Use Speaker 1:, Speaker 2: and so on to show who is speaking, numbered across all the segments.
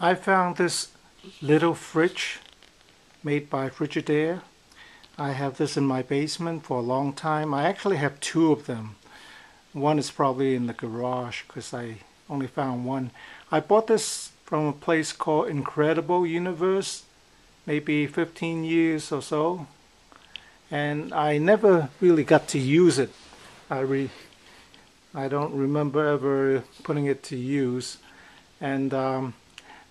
Speaker 1: I found this little fridge made by Frigidaire. I have this in my basement for a long time. I actually have two of them. One is probably in the garage because I only found one. I bought this from a place called Incredible Universe maybe 15 years or so and I never really got to use it. I re I don't remember ever putting it to use and um,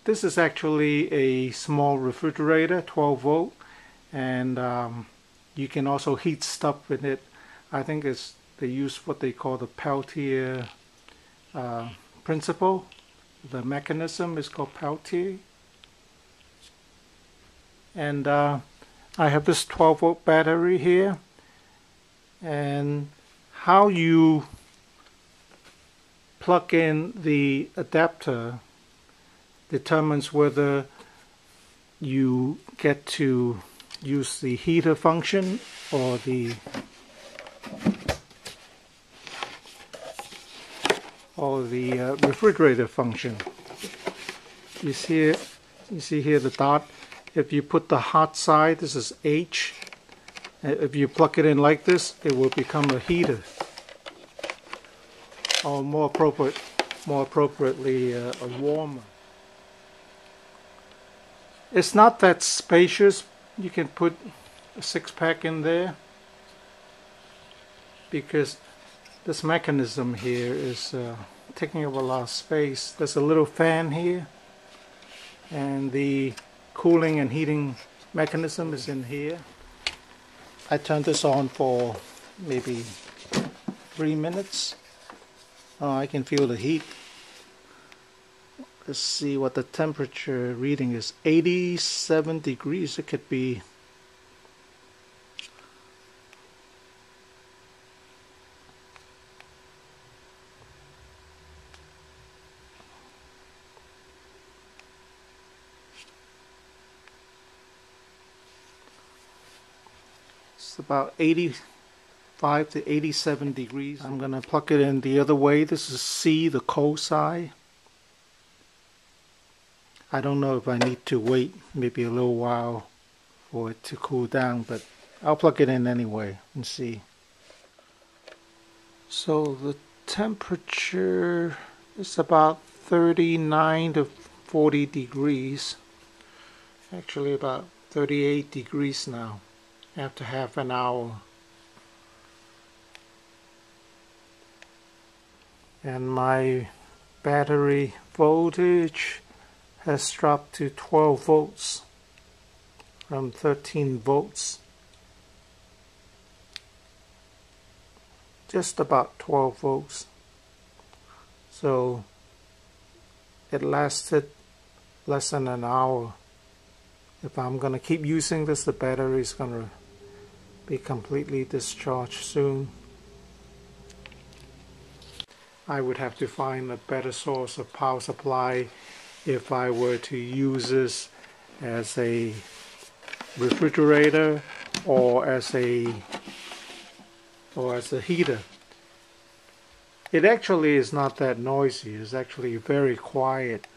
Speaker 1: this is actually a small refrigerator 12 volt and um, you can also heat stuff with it. I think it's they use what they call the Peltier uh, principle. The mechanism is called Peltier. And uh, I have this 12 volt battery here. And how you plug in the adapter determines whether you get to use the heater function or the or the uh, refrigerator function. You see you see here the dot. If you put the hot side, this is H. Uh, if you plug it in like this, it will become a heater. Or more appropriate, more appropriately, uh, a warmer. It's not that spacious. You can put a six pack in there because this mechanism here is uh, taking up a lot of space. There's a little fan here and the cooling and heating mechanism is in here. I turned this on for maybe three minutes. Oh, I can feel the heat. Let's see what the temperature reading is. 87 degrees. It could be It's about 85 to 87 degrees. I'm going to plug it in the other way. This is C, the cold side. I don't know if I need to wait maybe a little while for it to cool down, but I'll plug it in anyway and see. So the temperature is about 39 to 40 degrees. Actually about 38 degrees now after half an hour. And my battery voltage has dropped to 12 volts from 13 volts. Just about 12 volts. So it lasted less than an hour. If I'm going to keep using this, the battery is going to be completely discharged soon. I would have to find a better source of power supply if I were to use this as a refrigerator or as a or as a heater. It actually is not that noisy. It's actually very quiet.